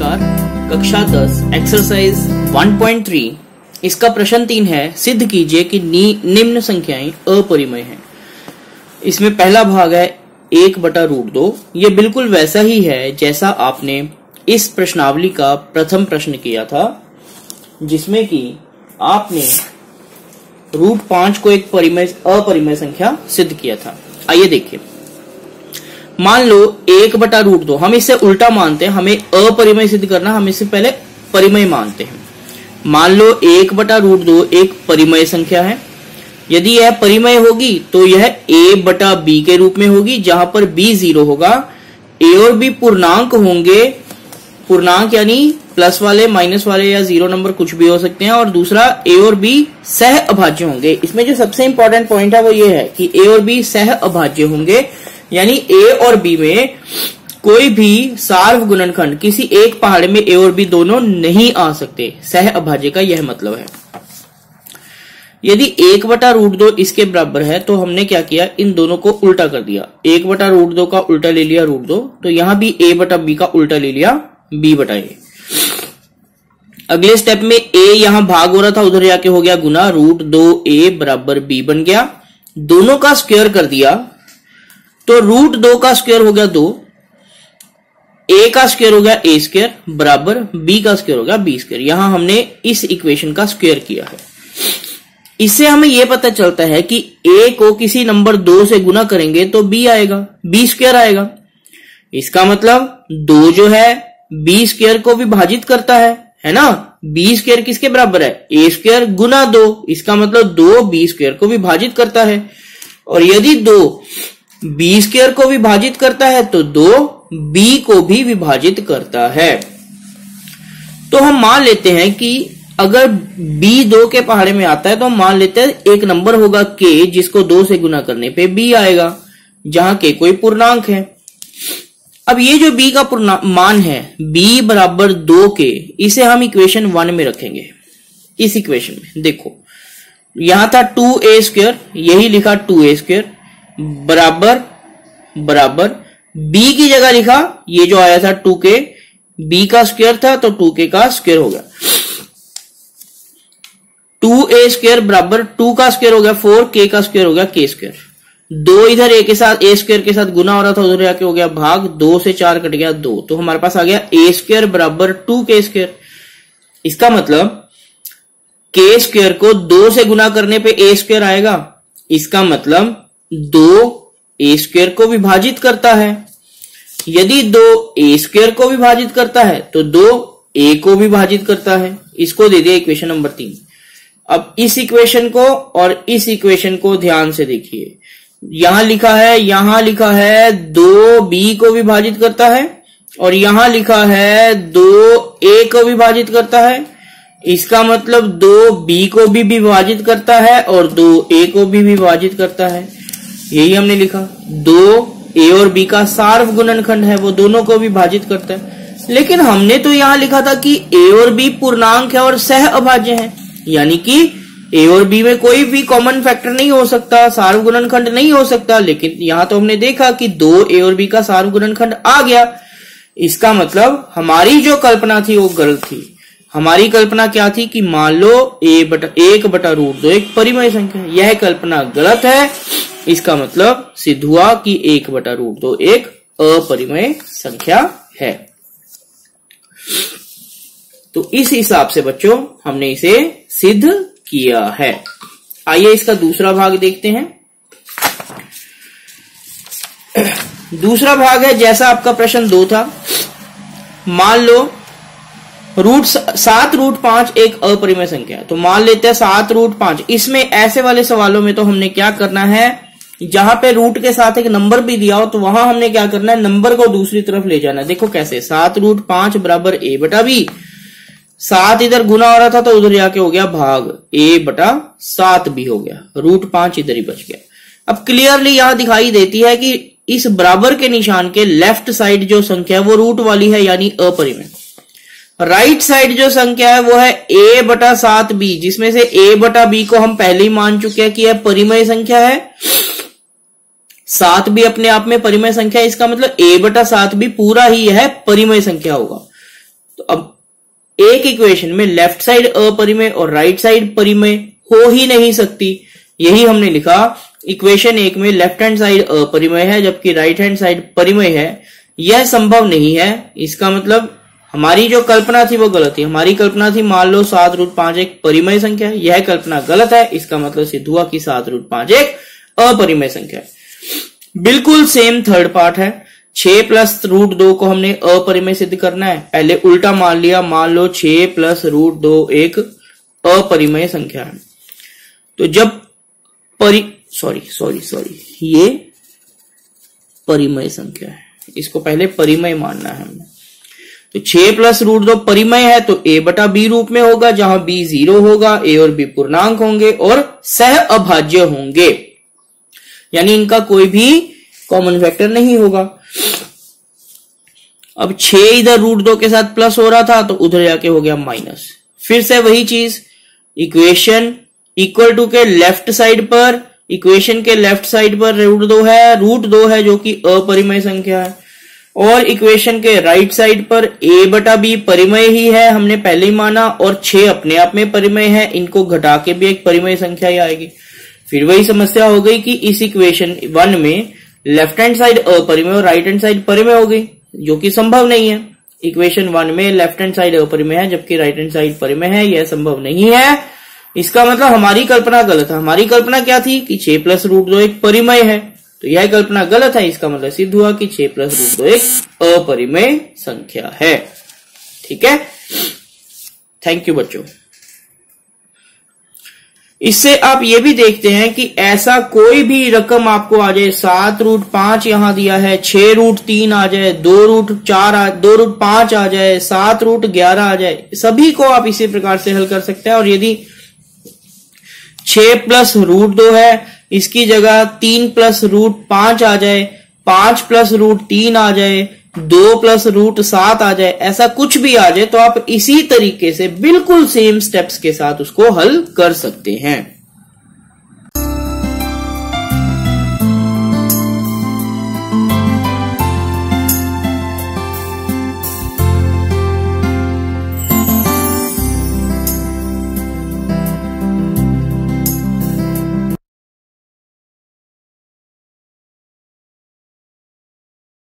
नमस्कार, कक्षा 10 एक्सरसाइज 1.3 इसका प्रश्न तीन है, सिद्ध कीजिए कि निम्न संख्याएँ अपरिमय हैं। इसमें पहला भाग है, एक बटा रूट दो। ये बिल्कुल वैसा ही है जैसा आपने इस प्रश्नावली का प्रथम प्रश्न किया था, जिसमें कि आपने रूट पाँच को एक परिमय, अपरिमय संख्या सिद्ध किया था। आइए देखिए। मान लो, एक बटा रूट दो। हम इससे उल्टा मानते हैं, हमें अपरिमय सिद्ध करना हम इससे पहले परिमय मानते हैं। मान लो, एक बटा रूट दो, एक परिमय संख्या है। यदि यह परिमय होगी तो यह ए बटा बी के रूप में होगी, जहाँ पर बी ज़ीरो होगा। ए और बी पूर्णांक होंगे, पूर्णांक यानी प्लस वाले माइनस वाले या ज़ीरो नंबर कुछ भी हो सकते हैं, और दूसरा ए और बी सह अभाज्य होंगे। इसमें जो सबसे इंपॉर्टेंट पॉइंट है वो ये है कि ए और बी सह अभाज्य होंगे। यानी ए और बी में कोई भी सार्व गुणनखंड किसी एक पहाड़ में ए और बी दोनों नहीं आ सकते। सह अभाज्य का यह मतलब है। यदि एक बटा रूट दो इसके बराबर है तो हमने क्या किया? इन दोनों को उल्टा कर दिया। एक बटा रूट दो का उल्टा ले लिया रूट दो तो यहाँ भी ए बटा बी का उल्टा ले लिया बी बटा ए अगले स्टेप में ए यहाँ भाग हो रहा था, उधर जाके हो गया गुना, रूट दो ए बराबर बी बन गया। दोनों का स्क्वेयर कर दिया तो रूट दो का स्क्वायर हो गया दो, ए का स्क्वायर हो गया ए स्क्वायर, बराबर बी का स्क्वायर हो गया बी स्क्वायर। यहाँ हमने इस इक्वेशन का स्क्वायर किया है। इससे हमें यह पता चलता है कि ए को किसी नंबर दो से गुना करेंगे तो बी आएगा, बी स्क्वायर आएगा। इसका मतलब दो जो है, बी स्क्वायर को विभाजित करता है है ना? बी स्क्वायर किसके बराबर है? ए स्क्वायर गुना दो। इसका मतलब दो बी स्क्वायर को विभाजित करता है। और यदि दो बी स्क्र को विभाजित करता है तो दो बी को भी विभाजित करता है। तो हम मान लेते हैं कि अगर बी दो के पहाड़े में आता है तो हम मान लेते हैं एक नंबर होगा के जिसको दो से गुना करने पे बी आएगा, जहाँ के कोई पूर्णांक है। अब ये जो बी का मान है बी बराबर दो के, इसे हम इक्वेशन वन में रखेंगे। इस इक्वेशन में, देखो, यहाँ था टू ए स्क्र यही लिखा टू ए स्क्र बराबर बराबर बी की जगह लिखा, ये जो आया था टू के बी का स्क्वायर था तो टू के का स्क्वायर हो गया। टू ए स्क्वायर बराबर टू का स्क्वायर हो गया फोर के का स्क्वायर हो गया के स्क्वायर दो इधर ए के साथ ए स्क्वायर के साथ गुना हो रहा था, उधर जाके हो गया भाग, दो से चार कट गया दो। तो हमारे पास आ गया ए स्क्वायर बराबर टू के स्क्वायर इसका मतलब के स्क्वायर को दो से गुना करने पे ए स्क्वायर आएगा। इसका मतलब दो ए स्क्वेयर को विभाजित करता है। यदि दो ए स्क्वेयर को विभाजित करता है तो दो ए को विभाजित करता है। इसको दे दिया इक्वेशन नंबर तीन। अब इस इक्वेशन को और इस इक्वेशन को ध्यान से देखिए। यहाँ लिखा है, यहाँ लिखा है, दो बी को विभाजित करता है और यहाँ लिखा है, दो ए को विभाजित करता है। इसका मतलब दो बी को भी विभाजित करता है और दो ए को भी विभाजित करता है। यही हमने लिखा। दो, ए और बी का सार्व गुणनखंड है, वो दोनों को विभाजित करता है। लेकिन हमने तो यहाँ लिखा था कि ए और बी पूर्णांक है और सह अभाज्य है। यानी कि ए और बी में कोई भी कॉमन फैक्टर नहीं हो सकता, सार्व गुणनखंड नहीं हो सकता। लेकिन यहाँ तो हमने देखा कि दो, ए और बी का सार्व गुणनखंड आ गया। इसका मतलब हमारी जो कल्पना थी, वो गलत थी। हमारी कल्पना क्या थी कि मान लो ए बटा, एक बटा रूट दो, एक परिमय संख्या यह कल्पना गलत है। इसका मतलब सिद्ध हुआ कि एक बटा रूट दो, एक अपरिमय संख्या है। तो इस हिसाब से बच्चों, हमने इसे सिद्ध किया है। आइए इसका दूसरा भाग देखते हैं। दूसरा भाग है, जैसा आपका प्रश्न दो था। मान लो रूट सात रूट पाँच एक अपरिमय संख्या। तो मान लेते हैं सात रूट पाँच। इसमें ऐसे वाले सवालों में तो हमने क्या करना है? जहाँ पे रूट के साथ एक नंबर भी दिया हो तो वहाँ हमने क्या करना है? नंबर को दूसरी तरफ़ ले जाना है। देखो कैसे। सात रूट पाँच बराबर ए बटा बी। सात इधर गुना हो रहा था तो उधर जाके हो गया भाग। ए बटा सात भी हो गया। रूट पाँच इधर ही बच गया। अब क्लियरली यहाँ दिखाई देती है कि इस बराबर के निशान के लेफ़्ट साइड जो संख्या है, वो रूट वाली है, यानी अपरिमेय। राइट साइड जो संख्या है वो है ए बटा सात बी जिसमें से ए बटा बी को हम पहले ही मान चुके हैं कि यह परिमय संख्या है। सात भी अपने आप में परिमय संख्या है, इसका मतलब ए बटा सात भी पूरा ही है परिमय संख्या होगा। तो अब एक इक्वेशन में लेफ़्ट साइड अपरिमय और राइट साइड परिमय हो ही नहीं सकती। यही हमने लिखा। इक्वेशन एक में लेफ़्ट हैंड साइड अपरिमय है, जबकि राइट हैंड साइड परिमय है। यह संभव नहीं है। इसका मतलब हमारी जो कल्पना थी वो गलत थी। हमारी कल्पना थी, मान लो सात रूट पाँच एक परिमय संख्या है, यह कल्पना गलत है, इसका मतलब सिद्ध हुआ कि सात रूट पाँच एक अपरिमय संख्या है। बिल्कुल सेम थर्ड पार्ट है। छ प्लस रूट दो को हमने अपरिमय सिद्ध करना है। पहले उल्टा मान लिया, मान लो छ प्लस रूट दो एक अपरिमय संख्या है। तो जब परि सॉरी सॉरी सॉरी ये परिमय संख्या है। इसको पहले परिमय मानना है हमने। तो छ प्लस रूट दो परिमय है तो ए बटा बी रूप में होगा, जहाँ बी ज़ीरो होगा ए और बी पूर्णांक होंगे, और सह अभाज्य होंगे। यानी इनका कोई भी कॉमन फैक्टर नहीं होगा। अब छ इधर रूट दो के साथ प्लस हो रहा था तो उधर जाके हो गया माइनस फिर से वही चीज़ इक्वेशन इक्वल टू के लेफ़्ट साइड पर इक्वेशन के लेफ़्ट साइड पर रूट दो है रूट दो है, जो कि अपरिमय संख्या है। और इक्वेशन के राइट साइड पर ए बटा बी परिमय ही है, हमने पहले ही माना, और छ अपने आप में परिमय है, इनको घटा के भी एक परिमय संख्या ही आएगी। फिर वही समस्या हो गई कि इस इक्वेशन वन में लेफ़्ट हैंड साइड अपरिमय और राइट हैंड साइड परिमय हो गई, जो कि संभव नहीं है। इक्वेशन वन में लेफ़्ट हैंड साइड अपरिमय है, जबकि राइट हैंड साइड परिमय है, यह संभव नहीं है। इसका मतलब हमारी कल्पना गलत है। हमारी कल्पना क्या थी कि छह प्लस रूट दो एक परिमय है। तो यह कल्पना गलत है, इसका मतलब सिद्ध हुआ कि छह प्लस रूट दो एक अपरिमय संख्या है। ठीक है? थैंक यू बच्चों। इससे आप ये भी देखते हैं कि ऐसा कोई भी रकम आपको आ जाए, सात रूट पाँच यहाँ दिया है, छह रूट तीन आ जाए, दो रूट चार आ, दो रूट पाँच आ जाए, सात रूट ग्यारह आ जाए, सभी को आप इसी प्रकार से हल कर सकते हैं। और यदि छ प्लस रूट दो है इसकी जगह तीन प्लस रूट पाँच आ जाए, पाँच प्लस रूट तीन आ जाए, दो प्लस रूट सात आ जाए, ऐसा कुछ भी आ जाए तो आप इसी तरीके से बिल्कुल सेम स्टेप्स के साथ उसको हल कर सकते हैं।